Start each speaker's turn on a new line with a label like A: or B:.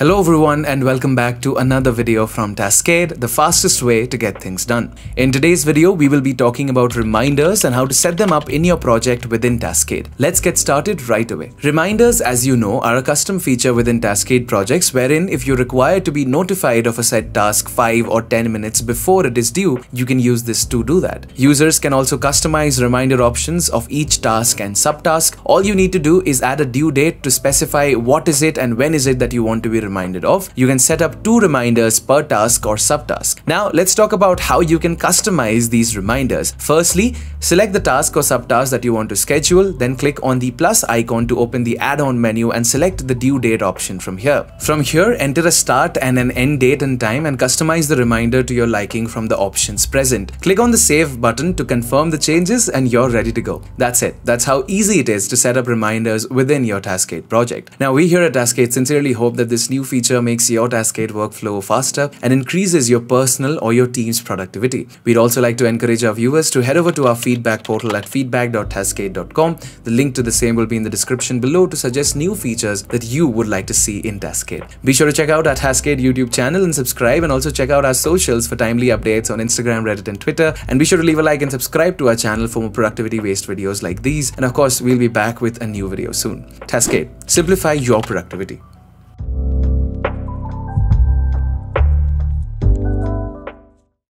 A: Hello everyone and welcome back to another video from Taskade, the fastest way to get things done. In today's video, we will be talking about reminders and how to set them up in your project within Taskade. Let's get started right away. Reminders, as you know, are a custom feature within Taskade projects wherein if you require to be notified of a set task 5 or 10 minutes before it is due, you can use this to do that. Users can also customize reminder options of each task and subtask. All you need to do is add a due date to specify what is it and when is it that you want to be of. You can set up two reminders per task or subtask. Now let's talk about how you can customize these reminders. Firstly, select the task or subtask that you want to schedule, then click on the plus icon to open the add-on menu and select the due date option from here. From here, enter a start and an end date and time and customize the reminder to your liking from the options present. Click on the save button to confirm the changes and you're ready to go. That's it. That's how easy it is to set up reminders within your Taskade project. Now we here at Taskade sincerely hope that this new new feature makes your Taskade workflow faster and increases your personal or your team's productivity. We'd also like to encourage our viewers to head over to our feedback portal at feedback.taskade.com. The link to the same will be in the description below to suggest new features that you would like to see in Taskade. Be sure to check out our Taskade YouTube channel and subscribe and also check out our socials for timely updates on Instagram, Reddit and Twitter. And be sure to leave a like and subscribe to our channel for more productivity-based videos like these. And of course, we'll be back with a new video soon. Taskade, simplify your productivity.